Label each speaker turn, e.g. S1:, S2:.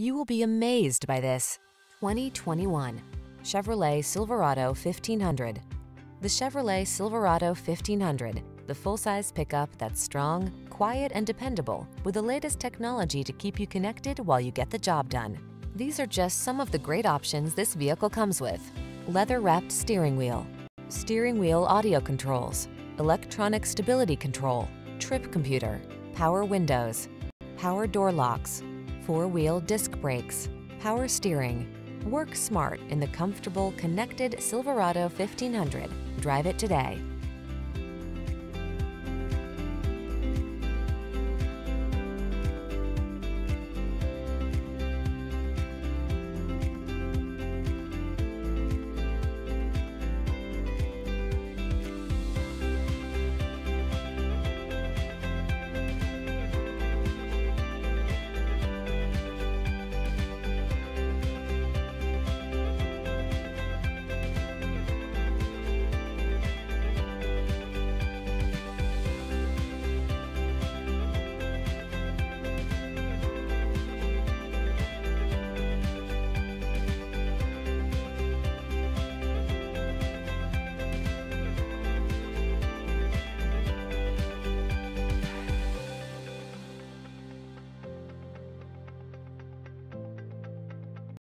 S1: You will be amazed by this 2021 Chevrolet Silverado 1500. The Chevrolet Silverado 1500, the full-size pickup that's strong, quiet, and dependable with the latest technology to keep you connected while you get the job done. These are just some of the great options this vehicle comes with. Leather-wrapped steering wheel, steering wheel audio controls, electronic stability control, trip computer, power windows, power door locks, four-wheel disc brakes, power steering. Work smart in the comfortable, connected Silverado 1500. Drive it today.